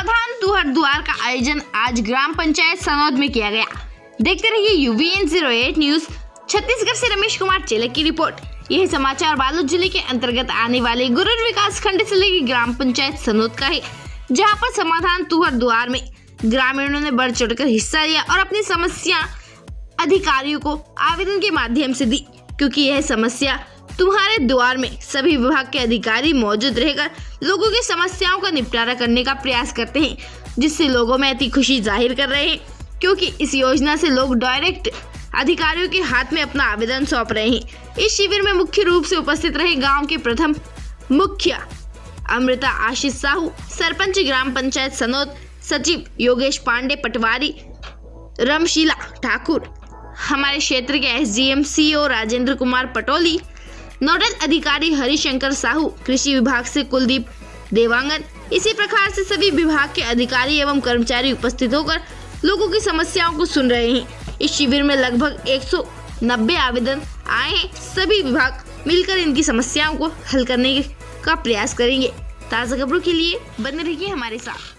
आयोजन आज ग्राम पंचायत सनौद में किया गया। देखते रहिए UVN zero eight news Chhattisgarh से रमेश कुमार चेलक की रिपोर्ट। यह समाचार बालोद ज़िले के अंतर्गत आने वाले गुरुर विकास खंड ज़िले की ग्राम पंचायत सनौद का है, जहाँ पर समाधान तुहर द्वार में ग्रामीणों ने बढ़ चढ़कर हिस्सा लिया और अपनी समस्या अधिकारियों को आवेदन के माध्यम से दी, क्योंकि यह समस्या तुम्हारे द्वार में सभी विभाग के अधिकारी मौजूद रहकर लोगों की समस्याओं का निपटारा करने का प्रयास करते हैं, जिससे लोगों में अति खुशी ज़ाहिर कर रहे हैं, क्योंकि इस योजना से लोग डायरेक्ट अधिकारियों के हाथ में अपना आवेदन सौंप रहे हैं। इस शिविर में मुख्य रूप से उपस्थित रहे गाँव के प्रथम मुखिया अमृता आशीष साहू, सरपंच ग्राम पंचायत सनोद, सचिव योगेश पांडे पटवारी, रमशीला ठाकुर, हमारे क्षेत्र के SDM CO Rajendra Kumar Patoli nodal अधिकारी हरिशंकर साहू, कृषि विभाग से कुलदीप देवांगन। इसी प्रकार से सभी विभाग के अधिकारी एवं कर्मचारी उपस्थित होकर लोगों की समस्याओं को सुन रहे हैं। इस शिविर में लगभग 190 आवेदन आए हैं। सभी विभाग मिलकर इनकी समस्याओं को हल करने का प्रयास करेंगे। ताज़ा खबरों के लिए बने रहिए हमारे साथ।